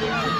Mama!